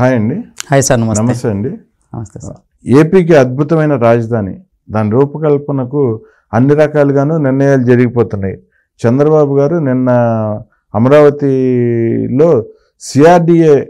Hi అండి. Hi sir నమస్తే. నమస్తే అండి. నమస్తే సార్. ఏపీకి అద్భుతమైన రాజధాని. దాని రూపకల్పనకు అన్ని రకాలుగాను నిర్ణయాలు జరిగిపోతున్నాయి. చంద్రబాబు గారు నిన్న అమరావతిలో సిఆర్డిఏ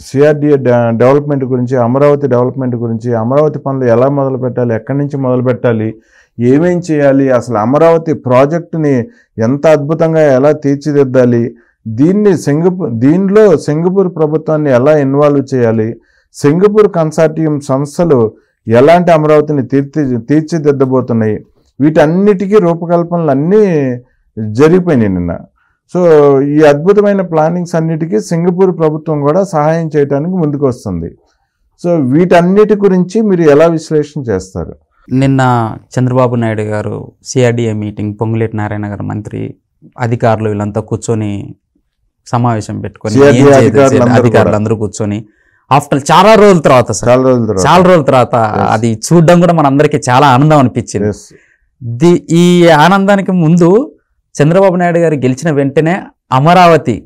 సిఆర్డిఏ డెవలప్మెంట్ గురించి అమరావతి డెవలప్మెంట్ గురించి అమరావతి పనులు ఎలా మొదలు పెట్టాలి ఎక్కడి నుంచి మొదలు పెట్టాలి ఏమేం చేయాలి అసలు అమరావతి ప్రాజెక్టుని ఎంత అద్భుతంగా ఎలా తీర్చిదిద్దాలి దీన్ని సింగపూర్ దీనిలో సింగపూర్ ప్రభుత్వాన్ని ఎలా ఇన్వాల్వ్ చేయాలి? సింగపూర్ కన్సార్టియం సంస్థలు ఎలాంటి అమరావతిని తీర్చి తీర్చిదిద్దబోతున్నాయి? వీటన్నిటికీ రూపకల్పనలు అన్నీ జరిగిపోయినాయి నిన్న. సో ఈ అద్భుతమైన ప్లానింగ్స్ అన్నిటికీ సింగపూర్ ప్రభుత్వం కూడా సహాయం చేయడానికి ముందుకు వస్తుంది సో వీటన్నిటి గురించి మీరు ఎలా విశ్లేషణ చేస్తారు? నిన్న చంద్రబాబు నాయుడు గారు సిఆర్డిఏ మీటింగ్ పొంగులేటి నారాయణ గారు మంత్రి అధికారులు వీళ్ళంతా కూర్చొని సమావేశం పెట్టుకొని CRDA ఏం చేయాలి, అధికారులు అందరూ అధికారులు అందరూ కూర్చొని ఆఫ్టర్ చాలా రోజుల తర్వాత సార్ చాలా రోజుల తర్వాత. అది చూడడం కూడా మనందరికీ చాలా ఆనందం అనిపించింది. ది ఈ ఆనందానికి ముందు చంద్రబాబు నాయుడు గారు గెలిచిన వెంటనే అమరావతి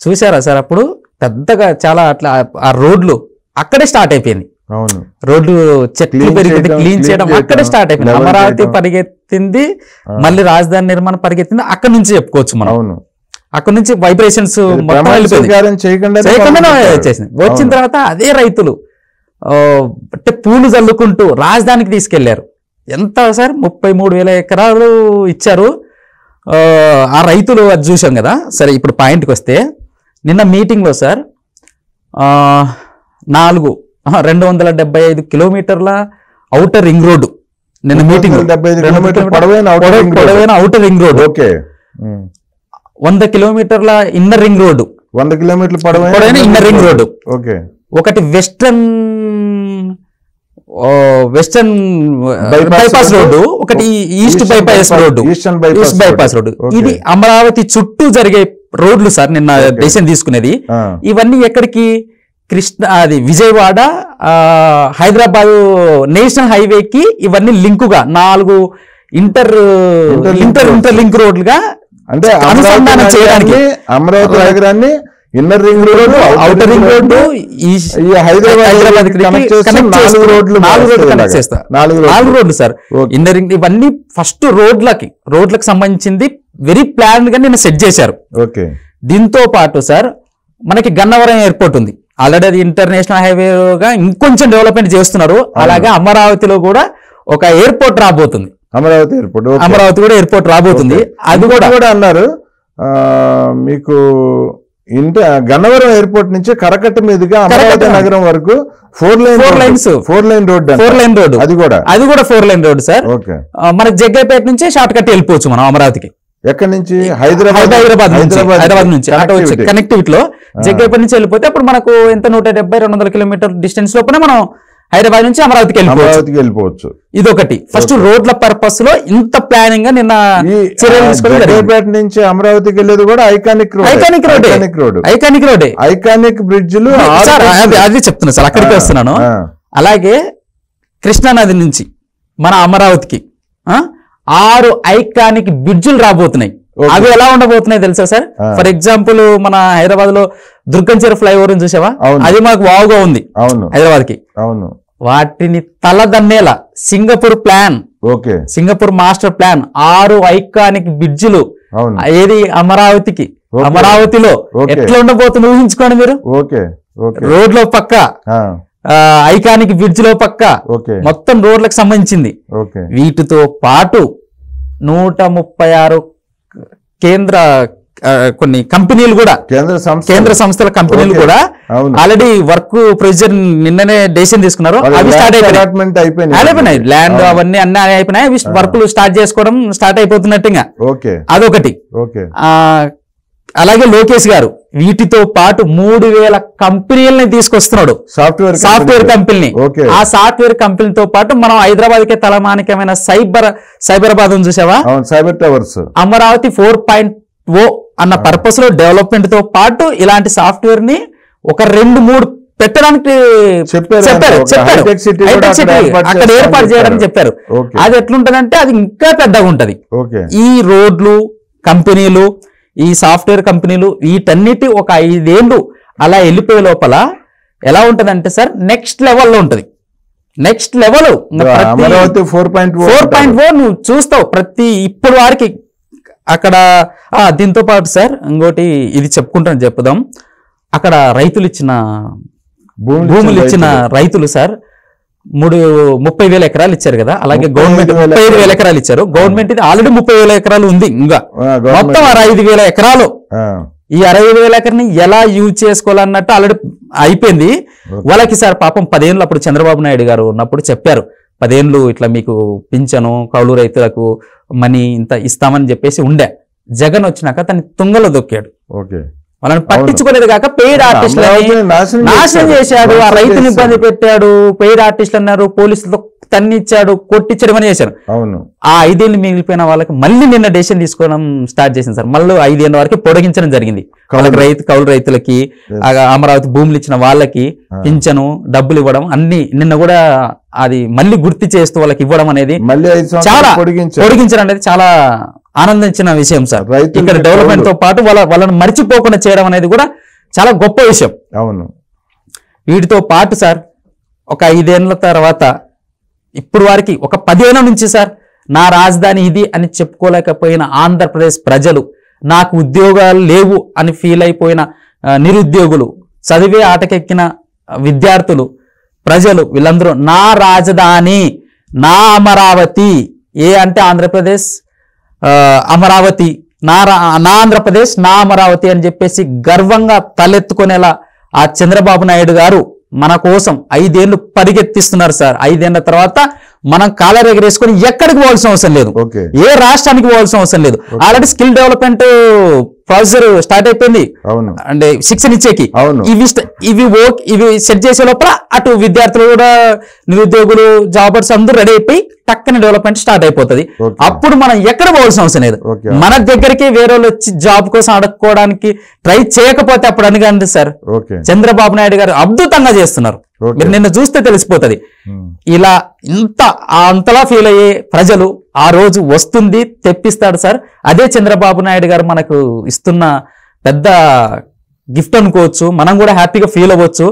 చూసారా సార్ అప్పుడు? పెద్దగా చాలా అట్లా ఆ రోడ్లు అక్కడే స్టార్ట్ అయిపోయింది అవును. రోడ్లు చెట్లు పెరిగింది క్లీన్ చేయడం అక్కడే స్టార్ట్ అయిపోయింది అమరావతి. పరిగెత్తింది మళ్ళీ రాజధాని నిర్మాణం పరిగెత్తింది అక్కడ నుంచి చెప్పుకోవచ్చు మనం. అవును. అక్కడ నుంచి వైబ్రేషన్స్ మొత్తం చేయకుండా వచ్చిన తర్వాత అదే రైతులు అంటే పూలు చల్లుకుంటూ రాజధానికి తీసుకెళ్ళారు. ఎంత సార్? ముప్పై మూడు వేల ఎకరాలు ఇచ్చారు. ఆ, రైతులు అది చూసాం కదా. సరే ఇప్పుడు పాయింట్కి వస్తే నిన్న మీటింగ్లో సార్ నాలుగు రెండు వందల డెబ్బై ఐదు కిలోమీటర్ల ఔటర్ రింగ్ రోడ్డు. నిన్న మీటింగ్ పొడవైన ఔటర్ రింగ్ రోడ్డు. ఓకే. వంద కిలోమీటర్ల ఇన్నర్ రింగ్ రోడ్డు వంద కిలోమీటర్ల పొడవైన ఇన్నర్ రింగ్ రోడ్డు ఓకే. ఒకటి వెస్టర్న్ వెస్టర్న్ బైపాస్. రోడ్డు ఒకటి east bypass road east bypass road. ఇది అమరావతి చుట్టూ జరిగే రోడ్లు సార్ నిన్న. దేశం తీసుకునేది. ఇవన్నీ ఎక్కడికి? కృష్ణ అది విజయవాడ హైదరాబాద్ నేషనల్ హైవేకి ఇవన్నీ లింకుగా నాలుగు ఇంటర్ ఇంటర్. ఇంటర్ లింక్ రోడ్లుగా అంటే అనుసంధానం చేయడానికి. అమరావతి నగరాన్ని inner ring road outer ring road ఈ హైదరాబాద్ నాలుగు రోడ్లు నాలుగు రోడ్లు వస్తాయి కనెక్ట్ ఇలాగా. చేస్తా. నాలుగు నాలుగు రోడ్లు సార్. Okay. ఇందరింగ్ ఇవన్నీ ఫస్ట్ రోడ్లకి రోడ్లకు సంబంధించింది వెరీ ప్లాన్గా నిన్న సెట్ చేశారు. ఓకే దీంతో పాటు సార్ మనకి గన్నవరం ఎయిర్పోర్ట్ ఉంది. ఆల్రెడీ అది ఇంటర్నేషనల్ హైవేగా ఇంకొంచెం డెవలప్మెంట్ చేస్తున్నారు. అలాగే అమరావతిలో కూడా ఒక ఎయిర్పోర్ట్ రాబోతుంది. అమరావతి ఎయిర్పోర్ట్. అమరావతి కూడా ఎయిర్పోర్ట్ రాబోతుంది. అది కూడా కూడా అన్నారు మీకు ఇంట గన్నవరం ఎయిర్పోర్ట్ నుంచి కరకట్ట మీదుగా అమరావతి. నగరం వరకు four lane Four lanes. Four lane road four lane road అది కూడా. అది కూడా four lane road sir. Okay. మనకి జగ్గైపేట నుంచే షార్ట్ కట్ వెళ్ళిపోవచ్చు మనం అమరావతికి. ఎక్కడి నుంచి? హైదరాబాద్ హైదరాబాద్ నుంచి. హైదరాబాద్ నుంచి. అటు వచ్చి. కనెక్టివిటీలో జగ్గైపేట నుంచి వెళ్ళిపోతే అప్పుడు మనకు ఎంత నూట డెబ్బై రెండు వందల కిలోమీటర్ డిస్టెన్స్ లోపల మనం హైదరాబాద్ నుంచి అమరావతికి వెళ్ళిపోవచ్చు. అమరావతికి వెళ్ళిపోవచ్చు. ఇదొకటి. ఫస్ట్ రోడ్ల పర్పస్లో ఇంత ప్లానింగ్ నిన్న చర్యలు తీసుకోవడం నుంచి అమరావతికి వెళ్ళేది కూడా iconic road iconic road iconic road. Iconic road iconic బ్రిడ్జ్లు sir అది చెప్తున్నా సార్ అక్కడికి వస్తున్నాను. అలాగే కృష్ణానది నుంచి మన అమరావతికి ఆరు ఐకానిక్ బ్రిడ్జులు రాబోతున్నాయి. అవి ఎలా ఉండబోతున్నాయి తెలుసా సార్. ఫర్ ఎగ్జాంపుల్ మన హైదరాబాద్లో దుర్గంచెర ఫ్లైఓవర్ చూసావా. అది మాకు వావుగా ఉంది అవును. హైదరాబాద్కి అవును. వాటిని తలదన్నేలా Singapore plan okay. Singapore master plan ఆరు ఐకానిక్ బ్రిడ్జిలు ఏది అమరావతికి. అమరావతిలో. ఎట్లా ఉండబోతుంది ఊహించుకోండి మీరు? రోడ్లో పక్క ఐకానిక్ బ్రిడ్జ్లో పక్క మొత్తం రోడ్లకు సంబంధించింది. వీటితో పాటు నూట ముప్పై ఆరు కేంద్ర కొన్ని కంపెనీలు కూడా కేంద్ర సంస్థ కేంద్ర సంస్థల కంపెనీలు. కూడా ఆల్రెడీ వర్క్ ప్రొసీజర్ నిన్ననే డెసిషన్ తీసుకున్నారు. అవి స్టార్ట్ అయిపోయినాయి. ల్యాండ్ అవును. అవన్నీ అన్ని అయిపోయినాయి. అవి వర్క్లు స్టార్ట్ చేసుకోవడం స్టార్ట్ అయిపోతున్నట్టు ఇంకా. ఓకే. అదొకటి. అలాగే లోకేష్ గారు వీటితో పాటు మూడు వేల కంపెనీలని తీసుకొస్తున్నాడు. సాఫ్ట్వేర్ సాఫ్ట్వేర్ కంపెనీ ఆ సాఫ్ట్వేర్ కంపెనీతో పాటు మనం హైదరాబాద్కి తలమానికమైన సైబర్ సైబరాబాద్ చూసావా? Cyber towers. Amaravati four point o అన్న పర్పస్లో డెవలప్మెంట్తో పాటు ఇలాంటి సాఫ్ట్వేర్ని ఒక రెండు మూడు పెట్టడానికి చెప్పారు అక్కడ ఏర్పాటు చేయడానికి చెప్పారు. అది ఎట్లుంటదంటే అది ఇంకా పెద్దగా ఉంటది. ఈ రోడ్లు కంపెనీలు ఈ సాఫ్ట్వేర్ కంపెనీలు వీటన్నిటి ఒక ఐదేళ్ళు అలా వెళ్ళిపోయే లోపల ఎలా ఉంటుంది అంటే సార్ నెక్స్ట్ లెవెల్లో ఉంటుంది. Next level Amaravati four point four point four నువ్వు చూస్తావు ప్రతి ఇప్పుడు వారికి అక్కడ ఆ, దీంతో పాటు సార్ ఇంకోటి ఇది చెప్పుకుంటాను చెప్పుదాం. అక్కడ రైతులు ఇచ్చిన భూములు ఇచ్చిన రైతులు సార్ మూడు ముప్పై వేల ఎకరాలు ఇచ్చారు కదా అలాగే గవర్నమెంట్ ముప్పై ఐదు వేల ఎకరాలు. ఇచ్చారు. గవర్నమెంట్ ఇది ఆల్రెడీ ముప్పై వేల ఎకరాలు ఉంది ఇంకా. మొత్తం అరవై ఐదు వేల ఎకరాలు. ఈ అరవై వేల ఎకరని ఎలా యూజ్ చేసుకోవాలన్నట్టు ఆల్రెడీ అయిపోయింది. వాళ్ళకి సార్ పాపం పదేళ్ళు అప్పుడు చంద్రబాబు నాయుడు గారు ఉన్నప్పుడు చెప్పారు. పదేళ్ళు ఇట్లా మీకు పింఛను కౌలు రైతులకు మనీ ఇంత ఇస్తామని చెప్పేసి ఉండే. జగన్ వచ్చినాక తను తుంగలో దొక్కాడు. ఓకే. వాళ్ళని పట్టించుకోలేదు కాక పెయిడ్ ఆర్టిస్టులని అమరావతిని నాశనం చేశాడు ఆ రైతుని. ఇబ్బంది పెట్టాడు పెయిడ్ ఆర్టిస్టులు అన్నారు పోలీసులతో తన్నిచ్చాడు కొట్టించడం అని చేశారు. అవును. ఆ ఐదేళ్ళు మిగిలిపోయిన వాళ్ళకి మళ్ళీ నిన్న డెసిషన్ తీసుకోవడం స్టార్ట్ చేసింది సార్. మళ్ళీ ఐదేళ్ళ వరకు పొడిగించడం జరిగింది. వాళ్ళకి రైతు కౌలు రైతులకి అమరావతి భూములు ఇచ్చిన వాళ్ళకి పింఛను డబ్బులు ఇవ్వడం అన్ని నిన్న కూడా అది మళ్ళీ గుర్తు చేస్తూ వాళ్ళకి ఇవ్వడం అనేది చాలా పొడిగించడం అనేది చాలా ఆనందించిన విషయం సార్. ఇక్కడ డెవలప్మెంట్తో పాటు వాళ్ళ వాళ్ళని మర్చిపోకుండా చేయడం అనేది కూడా చాలా గొప్ప విషయం. అవును. వీటితో పాటు సార్ ఒక ఐదేళ్ళ తర్వాత ఇప్పుడు వారికి ఒక పదేళ్ళ నుంచి సార్ నా రాజధాని ఇది అని చెప్పుకోలేకపోయిన ఆంధ్రప్రదేశ్ ప్రజలు నాకు ఉద్యోగాలు లేవు అని ఫీల్ అయిపోయిన నిరుద్యోగులు చదివే ఆటకెక్కిన విద్యార్థులు ప్రజలు వీళ్ళందరూ నా రాజధాని నా అమరావతి. ఏ అంటే ఆంధ్రప్రదేశ్ అమరావతి నా రా- నా ఆంధ్రప్రదేశ్ నా అమరావతి అని చెప్పేసి గర్వంగా తలెత్తుకునేలా ఆ చంద్రబాబు నాయుడు గారు మన కోసం ఐదేళ్ళు పరిగెత్తిస్తున్నారు సార్. ఐదేళ్ళ తర్వాత మనం కాలర్ ఎగరేసుకొని ఎక్కడికి పోవాల్సిన అవసరం లేదు. ఏ రాష్ట్రానికి పోవాల్సిన అవసరం లేదు. Already skill development processor start అయిపోయింది. అవును. అంటే శిక్షణ ఇచ్చేకి. అవును. ఇవి ఇవి ఇవి సెట్ చేసే లోపల అటు విద్యార్థులు కూడా నిరుద్యోగులు జాబర్స్ అందరూ రెడీ అయిపోయి టక్కన డెవలప్మెంట్ స్టార్ట్ అయిపోతుంది. అప్పుడు మనం ఎక్కడ పోవాల్సిన అవసరం లేదు. మన దగ్గరికి వేరే వాళ్ళు వచ్చి జాబ్ కోసం అడగకోవడానికి ట్రై చేయకపోతే అప్పుడు అనగండి సార్ చంద్రబాబు నాయుడు గారు అద్భుతంగా చేస్తున్నారు. మీరు నిన్న చూస్తే తెలిసిపోతుంది. ఇలా ఇంత అంతలా ఫీల్ అయ్యే ప్రజలు ఆ రోజు వస్తుంది తెప్పిస్తాడు సార్ అదే చంద్రబాబు నాయుడు గారు మనకు ఇస్తున్న పెద్ద గిఫ్ట్ అనుకోవచ్చు మనం కూడా హ్యాపీగా ఫీల్ అవ్వచ్చు.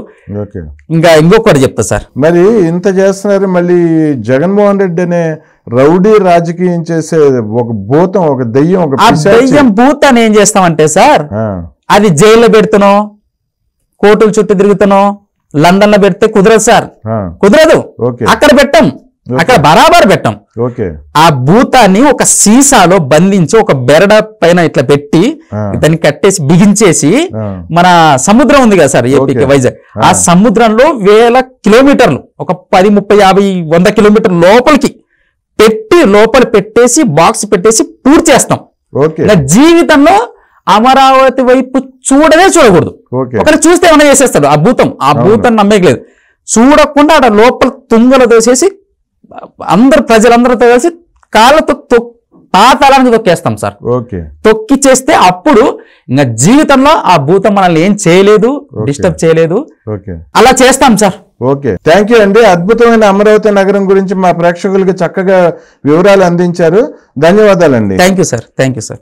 ఇంకా ఇంకొకటి చెప్తా సార్. మరి ఇంత చేస్తున్నారు మళ్ళీ జగన్మోహన్ రెడ్డి అనే రౌడీ రాజకీయం చేసే ఒక భూతం ఒక దెయ్యం ఒక. దయ్యం భూత్ అని ఏం చేస్తామంటే సార్ అది జైల్లో పెడుతున్నాం కోర్టుల చుట్టూ తిరుగుతున్నాం లండన్లో పెడితే కుదరదు సార్. కుదరదు. ఓకే. అక్కడ పెట్టాం. అక్కడ బరాబర్ పెట్టాం. ఓకే. ఆ భూతాన్ని ఒక సీసాలో బంధించి ఒక బెరడ పైన ఇట్లా పెట్టి దాన్ని కట్టేసి బిగించేసి మన సముద్రం ఉంది కదా సార్ ఏపీకి. వైజాగ్. ఆ. సముద్రంలో వేల కిలోమీటర్లు ఒక పది ముప్పై యాభై వంద కిలోమీటర్ల లోపలికి పెట్టి లోపల పెట్టేసి బాక్స్ పెట్టేసి పూర్తి చేస్తాం. జీవితంలో అమరావతి వైపు చూడనే చూడకూడదు. ఒకరు చూస్తే ఏమైనా చేసేస్తాడు ఆ భూతం. ఆ భూతం నమ్మేయలేదు. చూడకుండా ఆడ లోపల తుంగలు దోసేసి అందరు ప్రజలందరితో కలిసి కాళ్ళతో తొక్ పాతాళానికి తొక్కేస్తాం సార్. ఓకే. తొక్కి చేస్తే అప్పుడు ఇంకా జీవితంలో ఆ భూతం మనల్ని ఏం చేయలేదు డిస్టర్బ్ చేయలేదు. అలా చేస్తాం సార్. ఓకే. థ్యాంక్ యూ అండి. అద్భుతమైన అమరావతి నగరం గురించి మా ప్రేక్షకులకి చక్కగా వివరాలు అందించారు. ధన్యవాదాలండి. Thank you sir. Thank you sir.